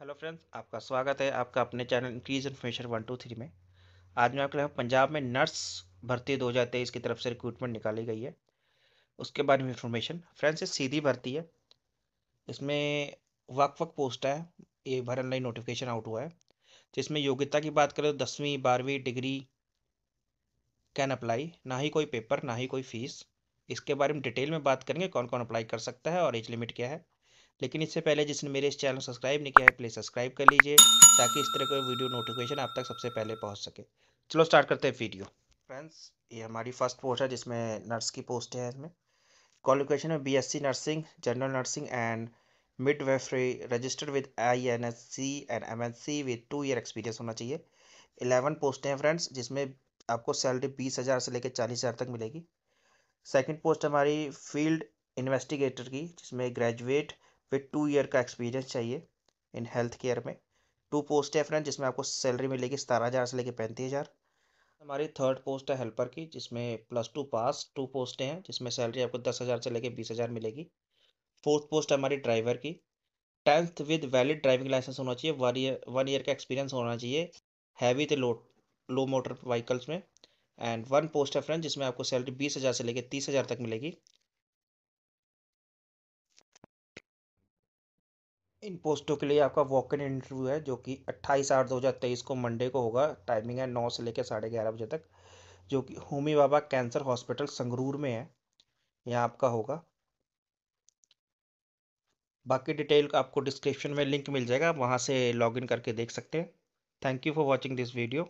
Hello friends, आपका स्वागत है आपका अपने channel increase information one two three में। आज मैं आपके लिए पंजाब में नर्स भर्ती दो हज़ार तेईस की तरफ़ से रिक्रूटमेंट निकाली गई है। उसके बारे में इंफॉर्मेशन फ्रेंड्स, ये सीधी भर्ती है। इसमें वक्त वक्त पोस्ट है, ये भर ऑनलाइन नोटिफिकेशन आउट हुआ है। जिसमें योग्यता की बात करें तो दसवीं, बारहवीं डिग्री कैन अप्लाई ना ही कोई पेपर ना ही कोई फ़ीस इसके बारे में डिटेल में बात करेंगे कौन कौन अप्लाई कर सकता है और एज लिमिट क्या है। लेकिन इससे पहले जिसने मेरे इस चैनल सब्सक्राइब नहीं किया है प्लीज़ सब्सक्राइब कर लीजिए, ताकि इस तरह का वीडियो नोटिफिकेशन आप तक सबसे पहले पहुँच सके। चलो स्टार्ट करते हैं वीडियो फ्रेंड्स ये हमारी फ़र्स्ट पोस्ट है, जिसमें नर्स की पोस्ट है इसमें। क्वालिफिकेशन में BSc nursing general nursing and midwifery registered with I N S C and M N C with two year experience होना चाहिए। इलेवन पोस्ट हैं फ्रेंड्स जिसमें आपको सैलरी बीस हज़ार से लेकर चालीस हज़ार तक मिलेगी। सेकंड पोस्ट हमारी फ़ील्ड इन्वेस्टिगेटर की, जिसमें ग्रेजुएट फिर टू ईयर का एक्सपीरियंस चाहिए इन हेल्थ केयर में। टू पोस्ट है फ्रेंड जिसमें आपको सैलरी मिलेगी सतारह हज़ार से लेकर पैंतीस हज़ार। हमारी थर्ड पोस्ट है हेल्पर की, जिसमें प्लस टू पास टू पोस्टें हैं, जिसमें सैलरी आपको दस हज़ार से लेकर बीस हज़ार मिलेगी। फोर्थ पोस्ट है हमारी ड्राइवर की। Tenth with valid driving licence होना चाहिए वन ईयर वन ईयर का एक्सपीरियंस होना चाहिए हैवी तो लो लो मोटर व्हीकल्स में। एंड वन पोस्ट है फ्रेंड जिसमें आपको सैलरी बीस हज़ार से लेकर तीस हज़ार तक मिलेगी। इन पोस्टों के लिए आपका वॉक इन इंटरव्यू है, जो कि अट्ठाईस आठ दो हज़ार तेईस को मंडे को होगा। टाइमिंग है नौ से लेकर साढ़े ग्यारह बजे तक, जो कि होमी बाबा कैंसर हॉस्पिटल संगरूर में है। यहाँ आपका होगा। बाकी डिटेल आपको डिस्क्रिप्शन में लिंक मिल जाएगा वहाँ से लॉगिन करके देख सकते हैं। Thank you for watching this video